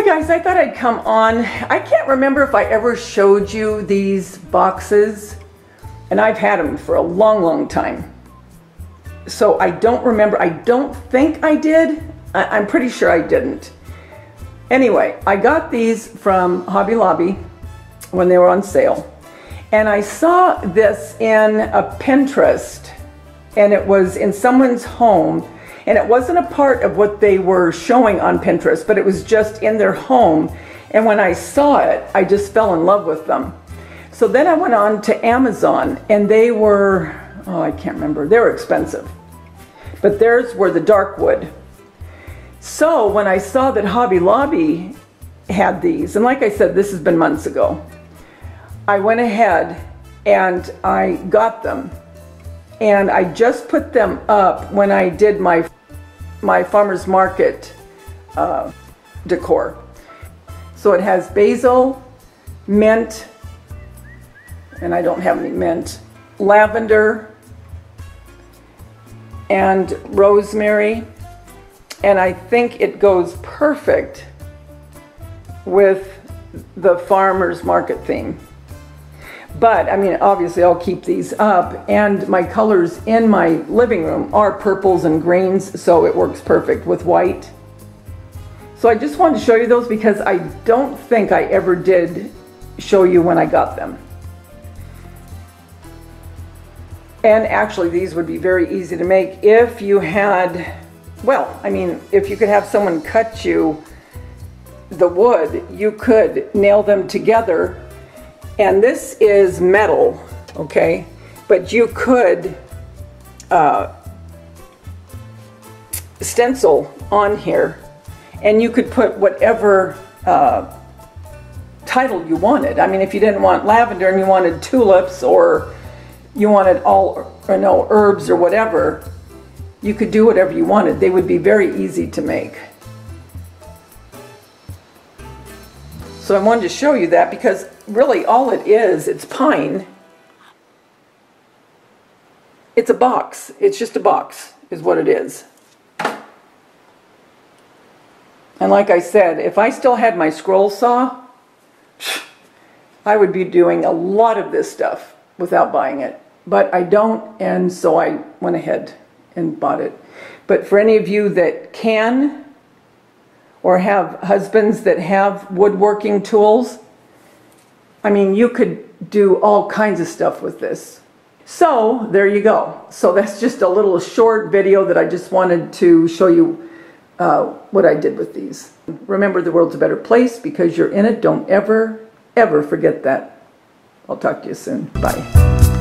Hi guys, I thought I'd come on. I can't remember if I ever showed you these boxes, and I've had them for a long, long time. So I don't remember, I don't think I did. I, am pretty sure I didn't. Anyway, I got these from Hobby Lobby when they were on sale. And I saw this in a Pinterest, and it was in someone's home and it wasn't a part of what they were showing on Pinterest, but it was just in their home. And when I saw it, I just fell in love with them. So then I went on to Amazon and they were, oh, I can't remember, they were expensive. But theirs were the dark wood. So when I saw that Hobby Lobby had these, and like I said, this has been months ago, I went ahead and I got them and I just put them up when I did my my farmer's market uh, decor. So it has basil, mint, and I don't have any mint, lavender, and rosemary. And I think it goes perfect with the farmer's market theme. But I mean, obviously I'll keep these up and my colors in my living room are purples and greens, so it works perfect with white. So I just wanted to show you those because I don't think I ever did show you when I got them. And actually these would be very easy to make if you had, well, I mean, if you could have someone cut you the wood, you could nail them together and this is metal, okay? But you could uh, stencil on here and you could put whatever uh, title you wanted. I mean, if you didn't want lavender and you wanted tulips or you wanted all, you know, herbs or whatever, you could do whatever you wanted. They would be very easy to make. So I wanted to show you that because really all it is, it's pine. It's a box. It's just a box is what it is. And like I said, if I still had my scroll saw, I would be doing a lot of this stuff without buying it. But I don't, and so I went ahead and bought it. But for any of you that can, or have husbands that have woodworking tools. I mean, you could do all kinds of stuff with this. So there you go. So that's just a little short video that I just wanted to show you uh, what I did with these. Remember, the world's a better place because you're in it. Don't ever, ever forget that. I'll talk to you soon. Bye.